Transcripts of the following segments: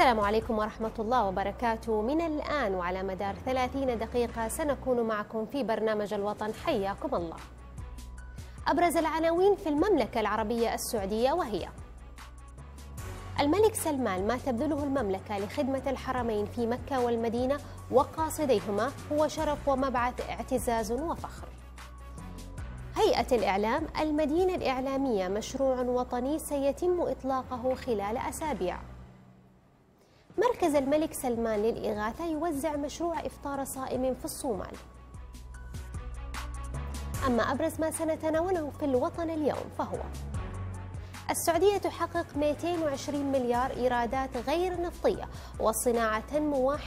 السلام عليكم ورحمة الله وبركاته. من الآن وعلى مدار 30 دقيقة سنكون معكم في برنامج الوطن. حياكم الله. أبرز العناوين في المملكة العربية السعودية وهي الملك سلمان ما تبذله المملكة لخدمة الحرمين في مكة والمدينة وقاصديهما هو شرف ومبعث اعتزاز وفخر. هيئة الإعلام المدينة الإعلامية مشروع وطني سيتم إطلاقه خلال أسابيع. مركز الملك سلمان للإغاثة يوزع مشروع إفطار صائم في الصومال أما أبرز ما سنتناوله في الوطن اليوم فهو السعودية تحقق 220 مليار إيرادات غير نفطية والصناعة تنمو 1%.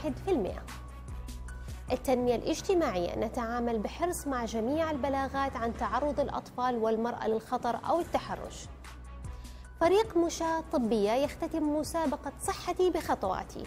التنمية الاجتماعية نتعامل بحرص مع جميع البلاغات عن تعرض الأطفال والمرأة للخطر أو التحرش. فريق مشاة طبية يختتم مسابقة صحتي بخطواتي.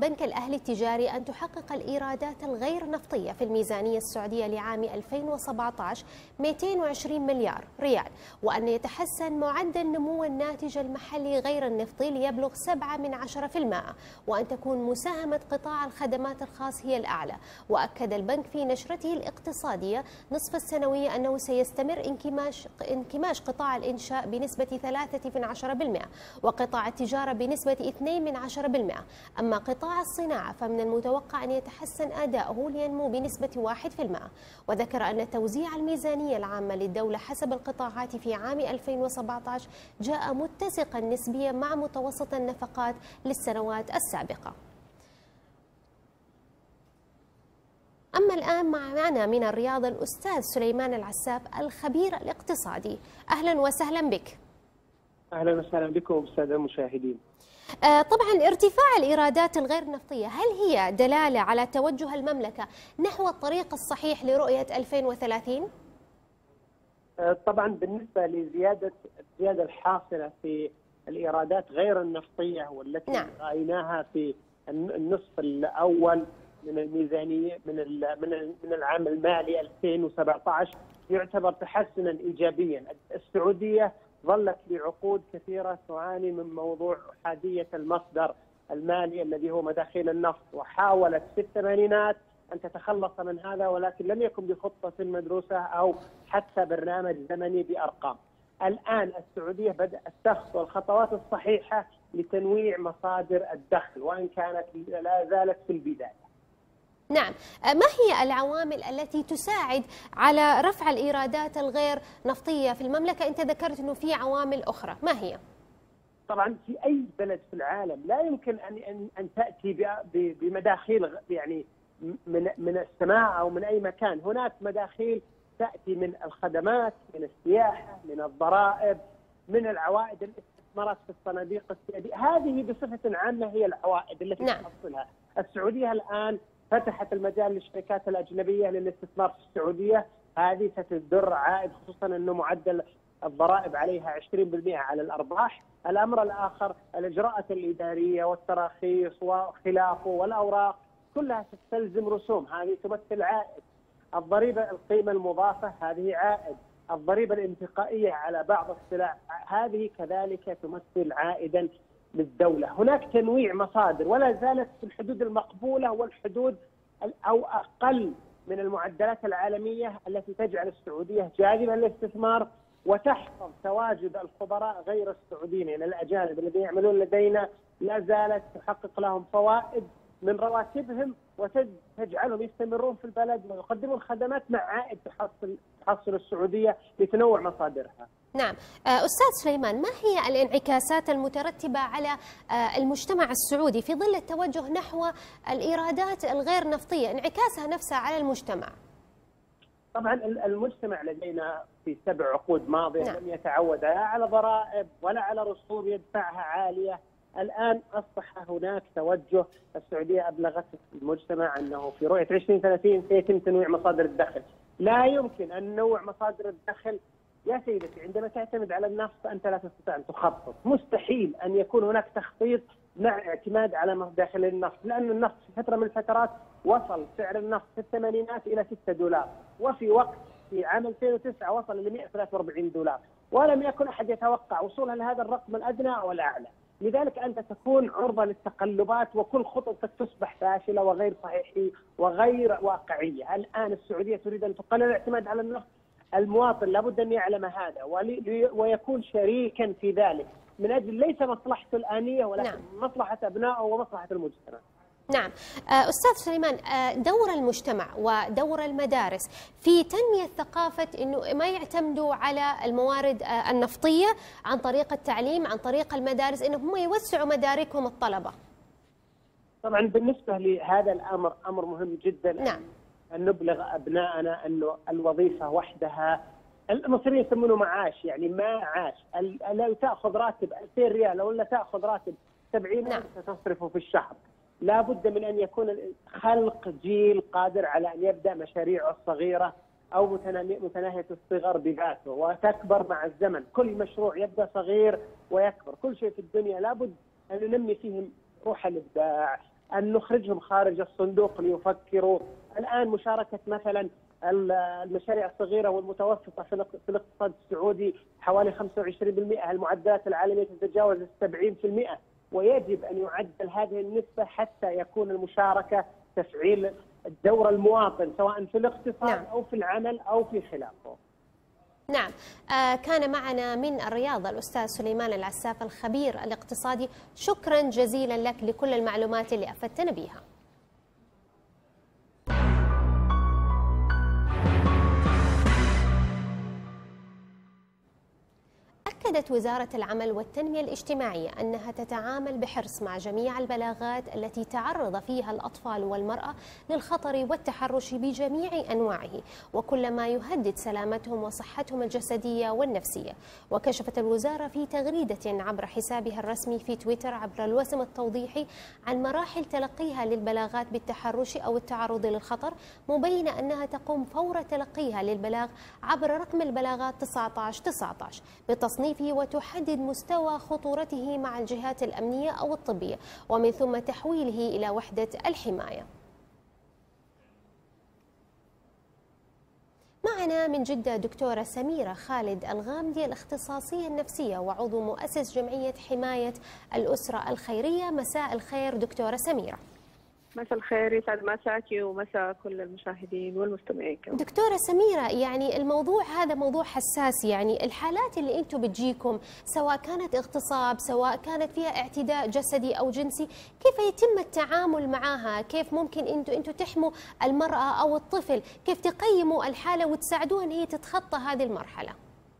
البنك الأهلي التجاري أن تحقق الإيرادات الغير نفطية في الميزانية السعودية لعام 2017 220 مليار ريال وأن يتحسن معدل نمو الناتج المحلي غير النفطي ليبلغ 7 من 10% وأن تكون مساهمة قطاع الخدمات الخاص هي الأعلى. وأكد البنك في نشرته الاقتصادية نصف السنوية أنه سيستمر انكماش, انكماش قطاع الإنشاء بنسبة 3 من 10% وقطاع التجارة بنسبة 2 من 10% أما قطاع الصناعة فمن المتوقع أن يتحسن أداؤه لينمو بنسبة 1% وذكر أن توزيع الميزانية العامة للدولة حسب القطاعات في عام 2017 جاء متسقا نسبيا مع متوسط النفقات للسنوات السابقة. أما الآن معنا من الرياض الأستاذ سليمان العساف الخبير الاقتصادي. أهلا وسهلا بك. أهلا وسهلا بكم السادة المشاهدين. طبعا ارتفاع الإيرادات الغير نفطية هل هي دلالة على توجه المملكة نحو الطريق الصحيح لرؤية 2030؟ طبعا بالنسبة لزيادة الزيادة الحاصلة في الإيرادات غير النفطية والتي نعم. رأيناها في النصف الأول من الميزانية من من من العام المالي 2017 يعتبر تحسنا إيجابيا السعودية ظلت لعقود كثيرة تعاني من موضوع أحادية المصدر المالي الذي هو مداخيل النفط وحاولت في الثمانينات أن تتخلص من هذا ولكن لم يكن بخطة مدروسة أو حتى برنامج زمني بأرقام. الآن السعودية بدأت تخطو الخطوات الصحيحة لتنويع مصادر الدخل وإن كانت لا زالت في البداية. نعم. ما هي العوامل التي تساعد على رفع الإيرادات الغير نفطية في المملكة؟ أنت ذكرت أنه في عوامل أخرى. ما هي؟ طبعا في أي بلد في العالم لا يمكن أن أن تأتي بمداخيل يعني من من السماء أو من أي مكان. هناك مداخيل تأتي من الخدمات من السياحة من الضرائب من العوائد الاستثمارات في الصناديق السيادية. هذه بصفة عامة هي العوائد التي نعم. تحصلها. السعودية الآن فتحت المجال للشركات الأجنبية للاستثمار في السعودية. هذه ستدر عائد خصوصا أنه معدل الضرائب عليها 20% على الأرباح، الأمر الآخر الإجراءات الإدارية والتراخيص وخلافه والأوراق كلها تستلزم رسوم، هذه تمثل عائد. الضريبة القيمة المضافة هذه عائد، الضريبة الانتقائية على بعض السلع هذه كذلك تمثل عائدا. للدولة. هناك تنويع مصادر ولا زالت في الحدود المقبولة والحدود أو أقل من المعدلات العالمية التي تجعل السعودية جاذبة للاستثمار وتحفظ تواجد الخبراء غير السعوديين. يعني الأجانب الذين يعملون لدينا لا زالت تحقق لهم فوائد من رواتبهم وتجعلهم يستمرون في البلد ويقدمون خدمات مع عائد تحصل تحصل السعودية لتنوع مصادرها. نعم أستاذ سليمان ما هي الانعكاسات المترتبة على المجتمع السعودي في ظل التوجه نحو الإيرادات الغير نفطية انعكاسها نفسها على المجتمع طبعا المجتمع لدينا في سبع عقود ماضية نعم. لم يتعود لا على ضرائب ولا على رسوم يدفعها عالية الآن أصبح هناك توجه السعودية أبلغت المجتمع أنه في رؤية 2030 سيتم تنويع مصادر الدخل. لا يمكن أن ننوع مصادر الدخل يا سيدتي عندما تعتمد على النفط أنت لا تستطيع أن تخطط، مستحيل أن يكون هناك تخطيط مع اعتماد على مداخل النفط لأن النفط في فترة من الفترات وصل سعر النفط في الثمانينات إلى 6 دولار وفي وقت في عام 2009 وصل ل 143 دولار. ولم يكن أحد يتوقع وصولها لهذا الرقم الأدنى أو الأعلى. لذلك أنت تكون عرضة للتقلبات وكل خططك تصبح فاشلة وغير صحيحة وغير واقعية، الآن السعودية تريد أن تقلل الاعتماد على النفط، المواطن لابد أن يعلم هذا ويكون شريكا في ذلك من أجل ليس مصلحته الآنية ولكن نعم. مصلحة أبنائه ومصلحة المجتمع. نعم. آه، أستاذ سليمان آه، دور المجتمع ودور المدارس في تنمية ثقافة أنه ما يعتمدوا على الموارد آه، النفطية عن طريق التعليم عن طريق المدارس أنهم هم يوسعوا مداركهم الطلبة. طبعا بالنسبة لهذا الأمر أمر مهم جدا. نعم. أن نبلغ أبنائنا أنه الوظيفة وحدها المصريين يسمونه معاش يعني ما عاش. لو تأخذ راتب 2000 ريال ولا تأخذ راتب 70 نعم. ستصرفه في الشهر. لا بد من أن يكون خلق جيل قادر على أن يبدأ مشاريعه الصغيرة أو متناهية الصغر بذاته وتكبر مع الزمن. كل مشروع يبدأ صغير ويكبر. كل شيء في الدنيا لا بد أن ننمي فيهم روح الإبداع أن نخرجهم خارج الصندوق ليفكروا. الآن مشاركة مثلا المشاريع الصغيرة والمتوسطة في الاقتصاد السعودي حوالي 25% المعدلات العالمية تتجاوز 70% ويجب أن يعدل هذه النسبة حتى يكون المشاركة تفعيل الدور المواطن سواء في الاقتصاد نعم. أو في العمل أو في خلافه. نعم آه كان معنا من الرياض الأستاذ سليمان العساف الخبير الاقتصادي شكرا جزيلا لك لكل المعلومات اللي أفدتنا بها أكدت وزارة العمل والتنمية الاجتماعية أنها تتعامل بحرص مع جميع البلاغات التي تعرض فيها الأطفال والمرأة للخطر والتحرش بجميع أنواعه وكل ما يهدد سلامتهم وصحتهم الجسدية والنفسية. وكشفت الوزارة في تغريدة عبر حسابها الرسمي في تويتر عبر الوسم التوضيحي عن مراحل تلقيها للبلاغات بالتحرش أو التعرض للخطر مبينة أنها تقوم فور تلقيها للبلاغ عبر رقم البلاغات 19 19 بتصنيف فيه وتحدد مستوى خطورته مع الجهات الأمنية أو الطبية. ومن ثم تحويله إلى وحدة الحماية. معنا من جدة دكتورة سميرة خالد الغامدي الاختصاصية النفسية وعضو مؤسس جمعية حماية الأسرة الخيرية. مساء الخير دكتورة سميرة. مساء الخير يسعد مساك ومساء كل المشاهدين والمستمعين كمان. دكتورة سميرة يعني الموضوع هذا موضوع حساس يعني الحالات اللي أنتم بتجيكم سواء كانت اغتصاب سواء كانت فيها اعتداء جسدي أو جنسي كيف يتم التعامل معها؟ كيف ممكن أنتم أنتم تحموا المرأة أو الطفل؟ كيف تقيموا الحالة وتساعدوها إن هي تتخطى هذه المرحلة؟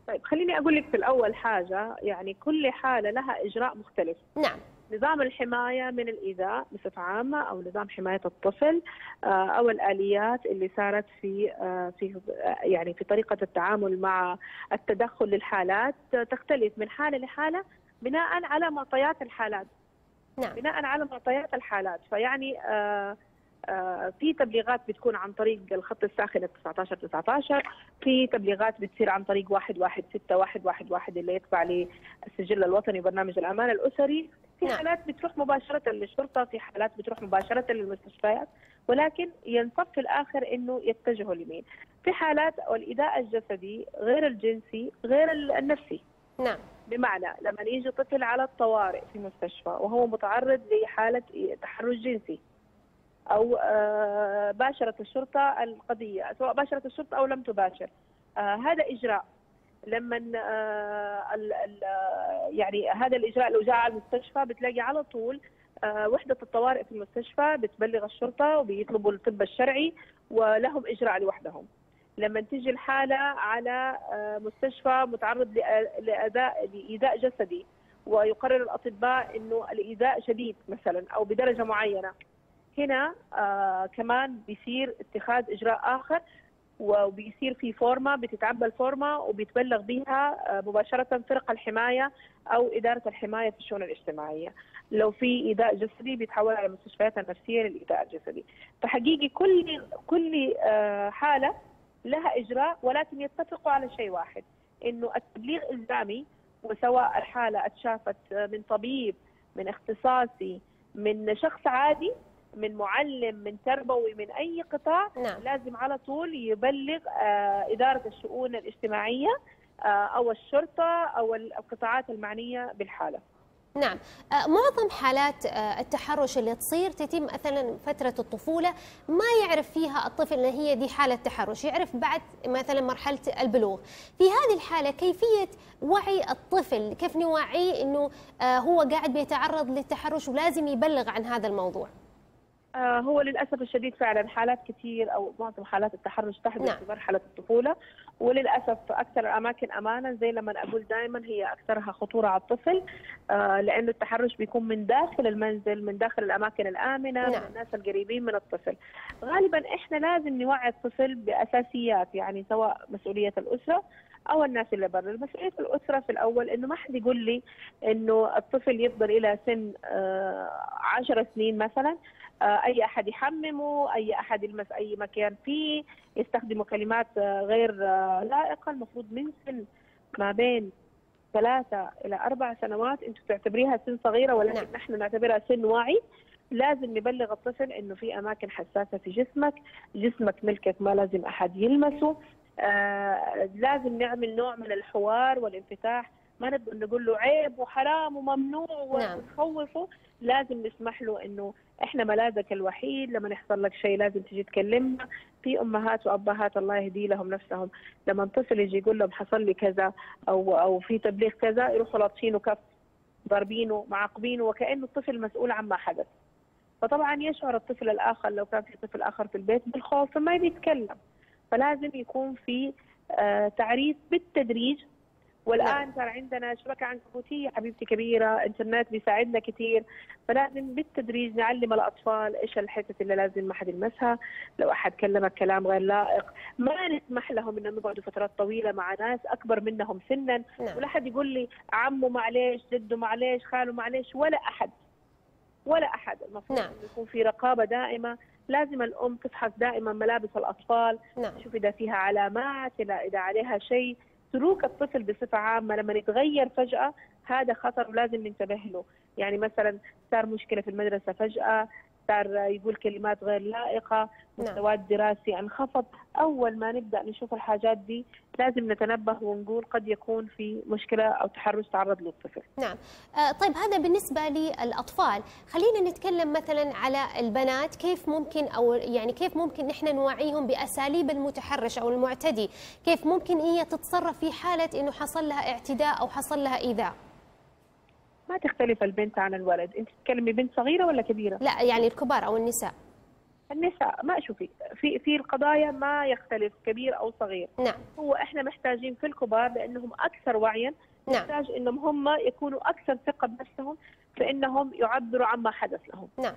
طيب خليني أقول لك في الأول حاجة يعني كل حالة لها إجراء مختلف. نعم. نظام الحماية من الإيذاء بصفة عامة أو نظام حماية الطفل آه، أو الآليات اللي صارت في آه، في يعني في طريقة التعامل مع التدخل للحالات تختلف من حالة لحالة بناء على معطيات الحالات. نعم. بناء على معطيات الحالات. فيعني آه آه، في تبليغات بتكون عن طريق الخط الساخن 19 19 في تبليغات بتصير عن طريق 116 111 اللي يتبع للسجل الوطني وبرنامج الأمان الأسري. في نعم. حالات بتروح مباشرة للشرطة في حالات بتروح مباشرة للمستشفيات ولكن ينصف في الآخر إنه يتجهوا لمين؟ في حالات الايذاء الجسدي غير الجنسي غير النفسي. نعم. بمعنى لما يجي طفل على الطوارئ في مستشفى وهو متعرض لحالة تحرش جنسي أو آه، باشرت الشرطة القضية سواء باشرت الشرطة أو لم تباشر آه، هذا إجراء. لما آه، يعني هذا الإجراء لو جاء على المستشفى بتلاقي على طول وحدة الطوارئ في المستشفى بتبلغ الشرطة وبيطلبوا الطب الشرعي ولهم إجراء لوحدهم. لما تيجي الحالة على مستشفى متعرض لأداء لإيذاء جسدي ويقرر الأطباء إنه الإيذاء شديد مثلا أو بدرجة معينة. هنا آه كمان بيصير اتخاذ إجراء آخر وبيصير في فورمه بتتعبى الفورمه وبيتبلغ بها آه مباشرة فرق الحماية أو إدارة الحماية في الشؤون الاجتماعية. لو في ايذاء جسدي بيتحول على المستشفيات النفسيه للايذاء الجسدي. فحقيقي كل كل آه حالة لها إجراء ولكن يتفقوا على شيء واحد إنه التبليغ إلزامي وسواء الحالة أتشافت من طبيب من اختصاصي من شخص عادي من معلم من تربوي من أي قطاع نعم. لازم على طول يبلغ آه، إدارة الشؤون الاجتماعية آه، أو الشرطة أو القطاعات المعنية بالحالة. نعم. آه، معظم حالات التحرش اللي تصير تتم مثلا فترة الطفولة ما يعرف فيها الطفل إن هي دي حالة تحرش. يعرف بعد مثلا مرحلة البلوغ. في هذه الحالة كيفية وعي الطفل؟ كيف نوعيه إنه آه، هو قاعد بيتعرض للتحرش ولازم يبلغ عن هذا الموضوع؟ هو للأسف الشديد فعلا حالات كثير أو معظم حالات التحرش تحدث نعم. في مرحلة الطفولة وللأسف أكثر الأماكن امانا زي لما أقول دائما هي أكثرها خطورة على الطفل آه، لأنه التحرش بيكون من داخل المنزل من داخل الأماكن الآمنة نعم. من الناس القريبين من الطفل غالبا إحنا لازم نوعي الطفل بأساسيات يعني سواء مسؤولية الأسرة أو الناس اللي برا. مسؤوليه الأسرة في الأول إنه ما حد يقول لي إنه الطفل يفضل إلى سن آه، عشر سنين مثلا آه، أي أحد يحممه أي أحد يلمس أي مكان فيه يستخدموا كلمات آه، غير آه، لائقة. المفروض من سن ما بين ثلاثة إلى أربع سنوات أنتم تعتبريها سن صغيرة ولكن نعم. نحن نعتبرها سن واعي. لازم نبلغ الطفل إنه في أماكن حساسة في جسمك، جسمك ملكك ما لازم أحد يلمسه، آه لازم نعمل نوع من الحوار والانفتاح، ما نبقى نقول له عيب وحرام وممنوع نعم. ونخوفه، لازم نسمح له إنه إحنا ملاذك الوحيد. لما يحصل لك شيء لازم تجي تكلمنا، في أمهات وأبهات الله يهدي لهم نفسهم. لما طفل يجي يقول لهم حصل لي كذا أو أو في تبليغ كذا يروحوا لاطشينه كف ضاربينه معاقبينه وكأنه الطفل مسؤول عما حدث. فطبعا يشعر الطفل الآخر لو كان في طفل آخر في البيت بالخوف فما يتكلم. فلازم يكون في آه، تعريف بالتدريج. والآن صار عندنا شبكة عنكبوتية حبيبتي كبيرة إنترنت بيساعدنا كثير فلازم بالتدريج نعلم الأطفال إيش الحتت اللي لازم ما حد يلمسها. لو أحد كلمك كلام غير لائق ما نسمح لهم إنهم يقعدوا فترات طويلة مع ناس أكبر منهم سنا. نعم. ولا حد يقول لي عمه معليش جده معليش خاله معليش ولا أحد. ولا أحد. المفروض نعم. يكون في رقابة دائمة. لازم الأم تفحص دائما ملابس الأطفال. نعم. تشوف إذا فيها علامات إذا عليها شيء. سلوك الطفل بصفة عامة لما يتغير فجأة هذا خطر ولازم ننتبه له. يعني مثلا صار مشكلة في المدرسة فجأة صار يقول كلمات غير لائقة. نعم. مستواه الدراسي انخفض. أول ما نبدأ نشوف الحاجات دي لازم نتنبه ونقول قد يكون في مشكلة أو تحرش تعرض له الطفل نعم. آه، طيب هذا بالنسبة للأطفال. خلينا نتكلم مثلا على البنات. كيف ممكن أو يعني كيف ممكن نحن نوعيهم بأساليب المتحرش أو المعتدي؟ كيف ممكن هي تتصرف في حالة أنه حصل لها اعتداء أو حصل لها إيذاء؟ ما تختلف البنت عن الولد. أنت تتكلمي بنت صغيرة ولا كبيرة؟ لا يعني الكبار أو النساء. النساء ما شوفي في في القضايا ما يختلف كبير أو صغير. نعم. هو إحنا محتاجين في الكبار لأنهم أكثر وعيا. نعم. نحتاج إنهم هم يكونوا أكثر ثقة بنفسهم في انهم يعبروا عما حدث لهم. نعم.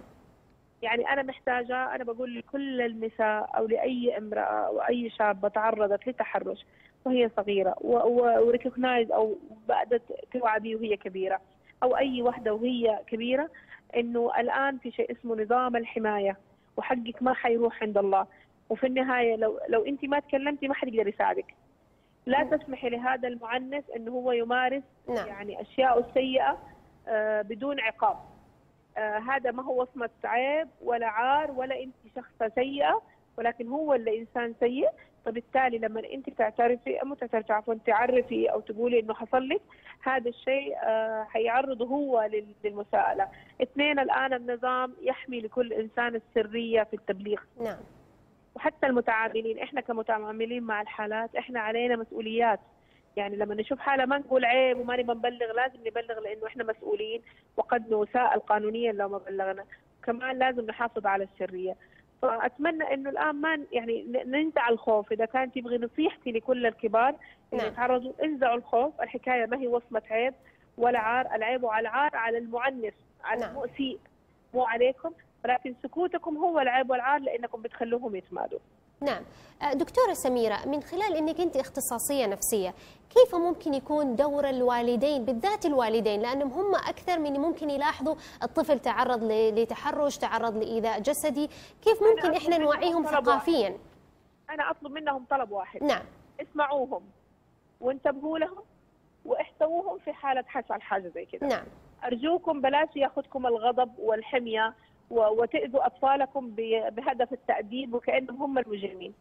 يعني أنا محتاجة أنا بقول لكل النساء أو لأي امرأة أو أي شابه تعرضت لتحرش وهي صغيرة وريكوجنايز أو بدأت توعى به وهي كبيرة أو أي وحدة وهي كبيرة إنه الآن في شيء اسمه نظام الحماية. وحقك ما حيروح عند الله. وفي النهاية لو لو انت ما تكلمتي ما حد يقدر يساعدك. لا تسمحي لهذا المعنف إنه هو يمارس نعم. يعني أشياء السيئه آه، بدون عقاب. آه، هذا ما هو وصمه عيب ولا عار ولا انت شخصه سيئة ولكن هو اللي انسان سيء. فبالتالي لما انت تعترفي أو تعترفي عفوا تعرفي أو تقولي انه حصل لك هذا الشيء آه، حيعرضه هو لل- للمساءلة. اثنين الآن النظام يحمي لكل إنسان السرية في التبليغ. نعم. وحتى المتعاملين إحنا كمتعاملين مع الحالات إحنا علينا مسؤوليات. يعني لما نشوف حالة ما نقول عيب وما نبغى نبلغ لازم نبلغ لإنه إحنا مسؤولين وقد نساءل قانونيا لو ما بلغنا. كمان لازم نحافظ على السرية. فأتمنى إنه الآن ما يعني ننزع الخوف. إذا كان تبغي نصيحتي لكل الكبار اللي نعم. يتعرضوا انزعوا الخوف. الحكاية ما هي وصمة عيب ولا عار. العيب على العار على المعنف على نعم. المؤسيء. مو عليكم. ولكن سكوتكم هو العيب والعار لأنكم بتخلوهم يتمادوا. نعم. آه، دكتورة سميرة من خلال أنك أنت اختصاصية نفسية كيف ممكن يكون دور الوالدين بالذات الوالدين؟ لأنهم هم أكثر من ممكن يلاحظوا الطفل تعرض لتحرش تعرض لإيذاء جسدي. كيف ممكن أطلب إحنا نوعيهم طلب واحد. ثقافيا؟ أنا أطلب منهم طلب واحد. نعم. اسمعوهم وانتبهوا لهم واحتووهم في حالة حصل حاجة زي كذا. نعم. أرجوكم بلاش ياخذكم الغضب والحمية وتأذوا أطفالكم بهدف التأديب وكأنهم هم المجرمين.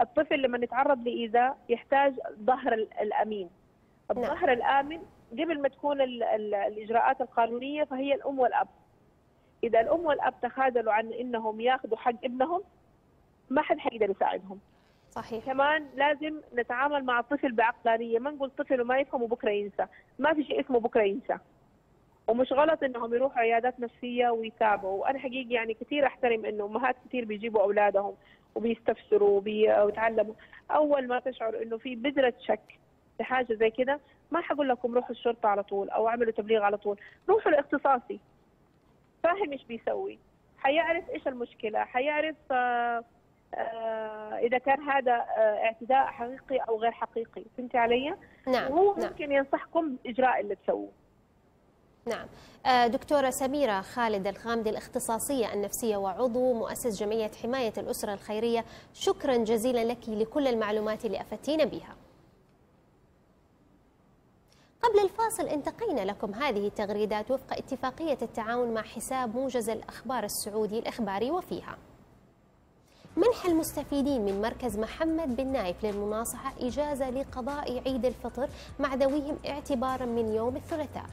الطفل لما يتعرض لإيذاء يحتاج ظهر الأمين. نعم. الظهر الآمن قبل ما تكون الإجراءات القانونية فهي الأم والأب. إذا الأم والأب تخاذلوا عن إنهم ياخذوا حق ابنهم ما حد حيقدر يساعدهم. صحيح كمان لازم نتعامل مع الطفل بعقلانية ما نقول طفل وما يفهم وبكره ينسى ما في شيء اسمه بكرة ينسى ومش غلط إنهم يروحوا عيادات نفسية ويتابعوا. وأنا حقيقي يعني كثير أحترم إنه أمهات كثير بيجيبوا أولادهم وبيستفسروا ويتعلموا. أول ما تشعر إنه في بذرة شك في حاجة زي كده ما حقول لكم روحوا الشرطة على طول أو اعملوا تبليغ على طول. روحوا لاختصاصي فاهم إيش بيسوي. حيعرف إيش المشكلة. حيعرف آه آه، إذا كان هذا آه، اعتداء حقيقي أو غير حقيقي. فهمتي علي؟ نعم وهو نعم. ممكن ينصحكم بإجراء اللي تسووه. نعم. آه، دكتورة سميرة خالد الخامدي الاختصاصية النفسية وعضو مؤسس جمعية حماية الأسرة الخيرية. شكرا جزيلا لك لكل المعلومات اللي أفدتينا بها. قبل الفاصل انتقينا لكم هذه التغريدات وفق اتفاقية التعاون مع حساب موجز الأخبار السعودي الإخباري وفيها. منح المستفيدين من مركز محمد بن نايف للمناصحة إجازة لقضاء عيد الفطر مع ذويهم اعتبارا من يوم الثلاثاء.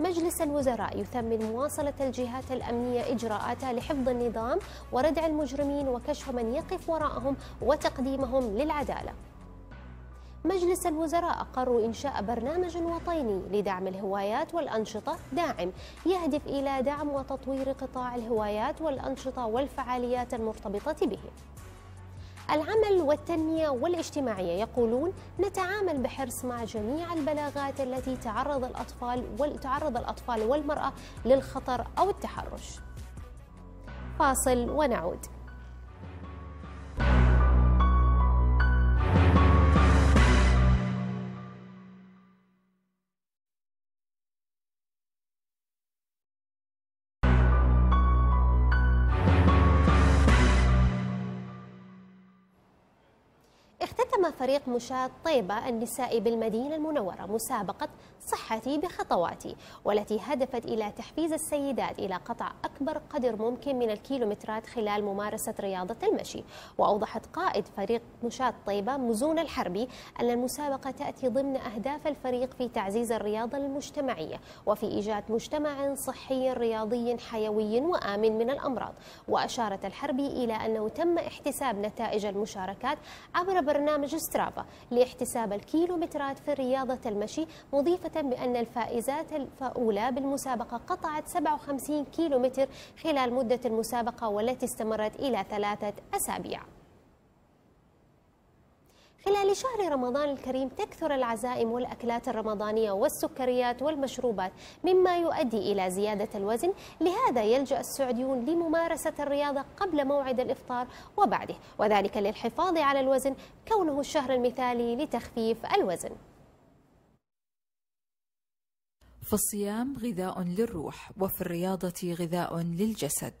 مجلس الوزراء يثمن مواصلة الجهات الأمنية إجراءاتها لحفظ النظام وردع المجرمين وكشف من يقف وراءهم وتقديمهم للعدالة. مجلس الوزراء أقروا إنشاء برنامج وطني لدعم الهوايات والأنشطة داعم يهدف إلى دعم وتطوير قطاع الهوايات والأنشطة والفعاليات المرتبطة به. العمل والتنمية والاجتماعية يقولون نتعامل بحرص مع جميع البلاغات التي تعرض الأطفال وتعرض الأطفال والمرأة للخطر أو التحرش. فاصل ونعود. اختتم فريق مشاة طيبة النسائي بالمدينة المنورة مسابقة صحتي بخطواتي والتي هدفت إلى تحفيز السيدات إلى قطع أكبر قدر ممكن من الكيلومترات خلال ممارسة رياضة المشي. وأوضحت قائد فريق مشاة طيبة مزون الحربي أن المسابقة تأتي ضمن أهداف الفريق في تعزيز الرياضة المجتمعية وفي إيجاد مجتمع صحي رياضي حيوي وآمن من الأمراض. وأشارت الحربي إلى أنه تم احتساب نتائج المشاركات عبر برنامج سترافا لاحتساب الكيلومترات في رياضة المشي مضيفة بأن الفائزات الأولى بالمسابقة قطعت 57 كيلومتر خلال مدة المسابقة والتي استمرت إلى ثلاثة أسابيع. خلال شهر رمضان الكريم تكثر العزائم والأكلات الرمضانية والسكريات والمشروبات مما يؤدي إلى زيادة الوزن. لهذا يلجأ السعوديون لممارسة الرياضة قبل موعد الإفطار وبعده وذلك للحفاظ على الوزن كونه الشهر المثالي لتخفيف الوزن. في الصيام غذاء للروح وفي الرياضة غذاء للجسد.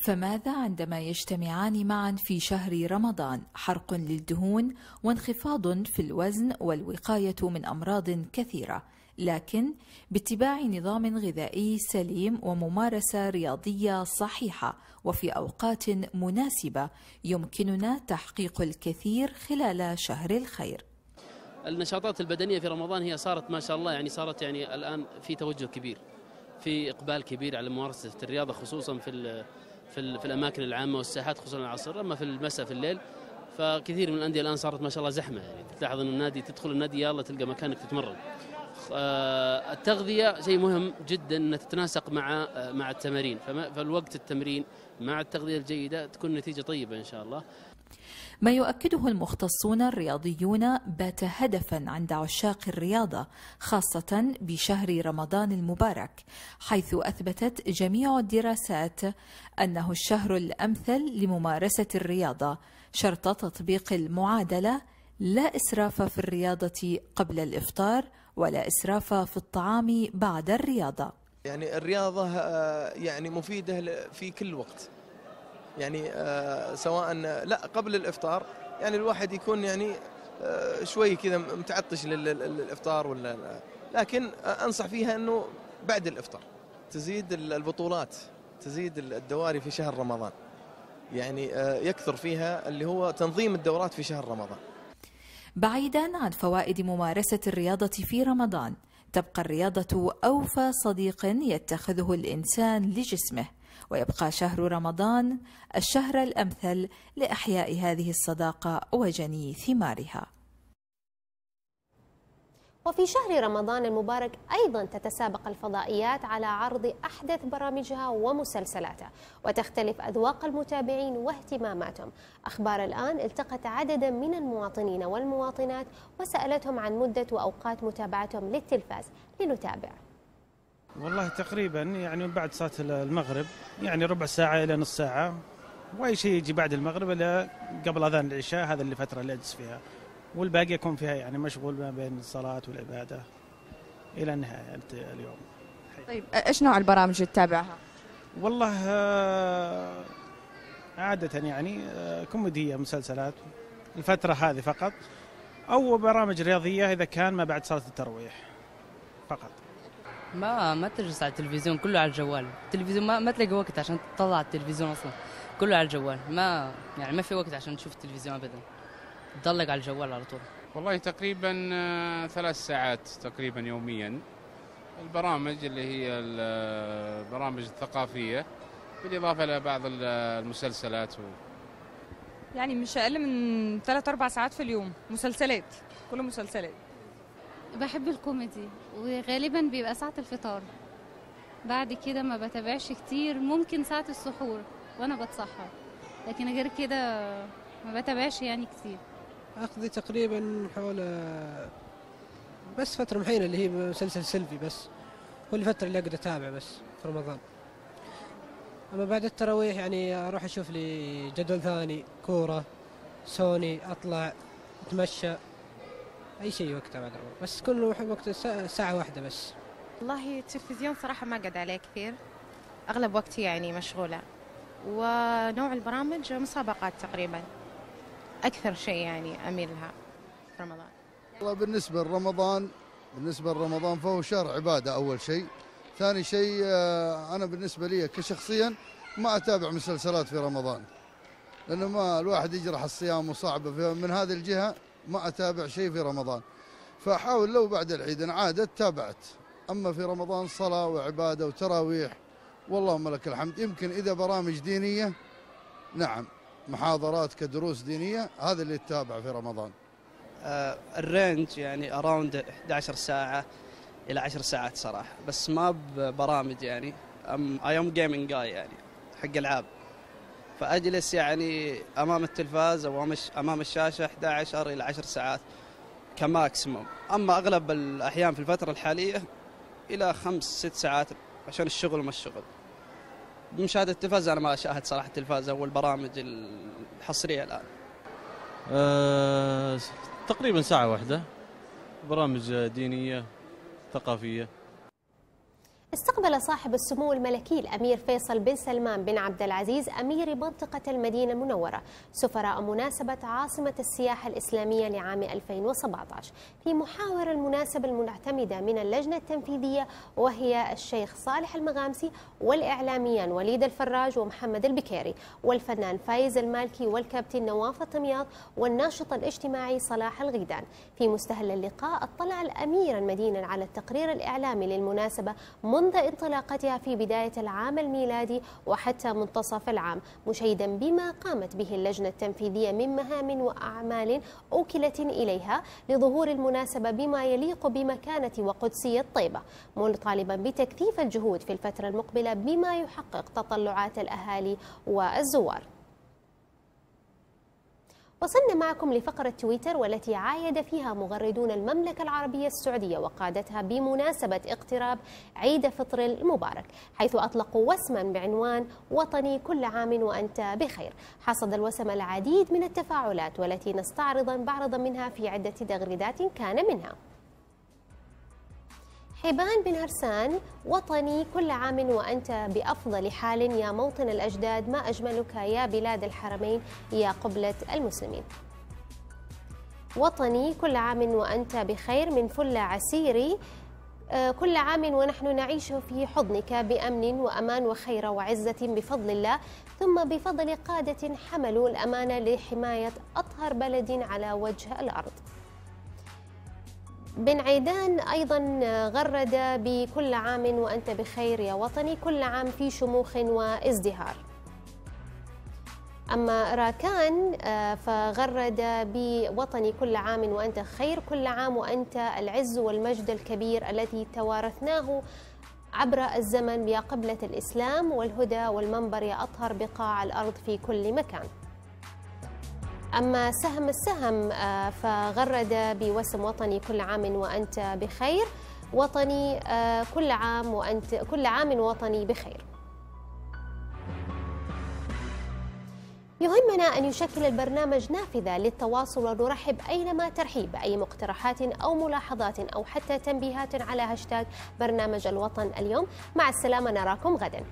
فماذا عندما يجتمعان معا في شهر رمضان؟ حرق للدهون وانخفاض في الوزن والوقاية من أمراض كثيرة. لكن باتباع نظام غذائي سليم وممارسة رياضية صحيحة وفي أوقات مناسبة يمكننا تحقيق الكثير خلال شهر الخير. النشاطات البدنية في رمضان هي صارت ما شاء الله يعني صارت يعني الآن في توجه كبير في إقبال كبير على ممارسة الرياضة خصوصا في في, في الأماكن العامة والساحات خصوصا العصر أما في المساء في الليل فكثير من الأندية الآن صارت ما شاء الله زحمة يعني تلاحظ إن النادي تدخل النادي يلا تلقى مكانك تتمرن. آه، التغذية شيء مهم جدا ان تتناسق مع آه، مع التمارين فالوقت التمرين مع التغذية الجيدة تكون نتيجة طيبة إن شاء الله. ما يؤكده المختصون الرياضيون بات هدفا عند عشاق الرياضة خاصة بشهر رمضان المبارك حيث أثبتت جميع الدراسات أنه الشهر الأمثل لممارسة الرياضة شرط تطبيق المعادلة لا إسراف في الرياضة قبل الإفطار ولا إسراف في الطعام بعد الرياضة. يعني الرياضة آه، يعني مفيدة في كل وقت. يعني آه، سواء لا قبل الإفطار يعني الواحد يكون يعني آه، شوي كذا متعطش للإفطار ولا لكن أنصح فيها إنه بعد الإفطار تزيد البطولات تزيد الدواري في شهر رمضان. يعني آه، يكثر فيها اللي هو تنظيم الدورات في شهر رمضان. بعيدا عن فوائد ممارسة الرياضة في رمضان تبقى الرياضة أوفى صديق يتخذه الإنسان لجسمه. ويبقى شهر رمضان الشهر الأمثل لإحياء هذه الصداقة وجني ثمارها. وفي شهر رمضان المبارك أيضا تتسابق الفضائيات على عرض أحدث برامجها ومسلسلاتها وتختلف أذواق المتابعين واهتماماتهم. أخبار الآن التقت عددا من المواطنين والمواطنات وسألتهم عن مدة وأوقات متابعتهم للتلفاز. لنتابع. والله تقريبا يعني من بعد صلاة المغرب يعني ربع ساعة إلى نص ساعة. وأي شيء يجي بعد المغرب إلى قبل أذان العشاء هذا اللي فترة اللي أجلس فيها. والباقي يكون فيها يعني مشغول ما بين الصلاة والعبادة إلى نهاية اليوم. طيب إيش نوع البرامج اللي تتابعها؟ والله آه، عادة يعني آه، كوميدية مسلسلات الفترة هذه فقط. أو برامج رياضية إذا كان ما بعد صلاة التراويح فقط. ما ما تجلس على التلفزيون كله على الجوال. التلفزيون ما, ما تلاقي وقت عشان تطلع التلفزيون أصلا. كله على الجوال. ما يعني ما في وقت عشان تشوف التلفزيون ابدا. تضلق على الجوال على طول. والله تقريبا آه، ثلاث ساعات تقريبا يوميا. البرامج اللي هي البرامج الثقافية بالإضافة إلى بعض المسلسلات و... يعني مش أقل من 3 4 ساعات في اليوم. مسلسلات. كله مسلسلات. بحب الكوميدي وغالبا بيبقى ساعة الفطار. بعد كده ما بتابعش كتير ممكن ساعة السحور وأنا بتسحر لكن غير كده ما بتابعش يعني كتير. أخذي تقريبا حول بس فترة محينة اللي هي مسلسل سيلفي بس. هو الفترة اللي أقدر أتابع بس في رمضان. أما بعد التراويح يعني أروح أشوف لي جدول ثاني كورة سوني أطلع أتمشى. أي شيء وقتها بعد رمضان بس كل وقت ساعة واحدة بس. والله التلفزيون صراحة ما قد عليه كثير. أغلب وقتي يعني مشغولة. ونوع البرامج مسابقات تقريبا. أكثر شيء يعني أميل لها في رمضان. والله بالنسبة لرمضان بالنسبة لرمضان فهو شهر عبادة أول شيء. ثاني شيء آه، أنا بالنسبة لي كشخصيا ما أتابع مسلسلات في رمضان. لأنه ما الواحد يجرح الصيام وصعبة من هذه الجهة ما أتابع شيء في رمضان. فأحاول لو بعد العيد أنا عادة تابعت. أما في رمضان صلاة وعبادة وتراويح واللهم لك الحمد. يمكن إذا برامج دينية نعم محاضرات كدروس دينية هذا اللي يتابع في رمضان. آه ال range يعني around 11 ساعة إلى 10 ساعات صراحة. بس ما ببرامج يعني. I am gaming جاي يعني حق ألعاب. فأجلس يعني أمام التلفاز أو أمام الشاشة 11 إلى 10 ساعات ك maximum. أما أغلب الأحيان في الفترة الحالية إلى خمس ست ساعات عشان الشغل وما الشغل. بمشاهدة التلفاز أنا ما اشاهد صراحة التلفاز أو البرامج الحصرية الآن. أه تقريبا ساعة واحدة. برامج دينية ثقافية. استقبل صاحب السمو الملكي الأمير فيصل بن سلمان بن عبد العزيز أمير منطقة المدينة المنورة سفراء مناسبة عاصمة السياحة الإسلامية لعام 2017 في محاور المناسبة المعتمدة من اللجنة التنفيذية وهي الشيخ صالح المغامسي والإعلاميان وليد الفراج ومحمد البكيري والفنان فايز المالكي والكابتن نواف الطمياط والناشط الاجتماعي صلاح الغيدان. في مستهل اللقاء اطلع الأمير المدينة على التقرير الإعلامي للمناسبة منذ انطلاقتها في بداية العام الميلادي وحتى منتصف العام مشيدا بما قامت به اللجنة التنفيذية من مهام وأعمال أوكلت إليها لظهور المناسبة بما يليق بمكانة وقدسية طيبة مطالبا بتكثيف الجهود في الفترة المقبلة بما يحقق تطلعات الأهالي والزوار. وصلنا معكم لفقرة تويتر والتي عايد فيها مغردون المملكة العربية السعودية وقادتها بمناسبة اقتراب عيد فطر المبارك حيث أطلقوا وسما بعنوان وطني كل عام وأنت بخير. حصد الوسم العديد من التفاعلات والتي نستعرض بعضا منها في عدة تغريدات كان منها. حبان بن هرسان وطني كل عام وأنت بأفضل حال يا موطن الأجداد ما أجملك يا بلاد الحرمين يا قبلة المسلمين. وطني كل عام وأنت بخير من فل عسيري آه، كل عام ونحن نعيش في حضنك بأمن وأمان وخير وعزة بفضل الله. ثم بفضل قادة حملوا الأمانة لحماية أطهر بلد على وجه الأرض. بن عيدان أيضا غرد بكل عام وأنت بخير يا وطني كل عام في شموخ وازدهار. أما راكان آه، فغرد بوطني كل عام وأنت خير كل عام وأنت العز والمجد الكبير الذي توارثناه عبر الزمن يا قبلة الإسلام والهدى والمنبر يا أطهر بقاع الأرض في كل مكان. أما سهم السهم آه، فغرد بوسم وطني كل عام وأنت بخير. وطني آه، كل عام وأنت كل عام وطني بخير. يهمنا أن يشكل البرنامج نافذة للتواصل ونرحب أينما ترحيب بأي مقترحات أو ملاحظات أو حتى تنبيهات على هاشتاج برنامج الوطن اليوم. مع السلامة نراكم غدا.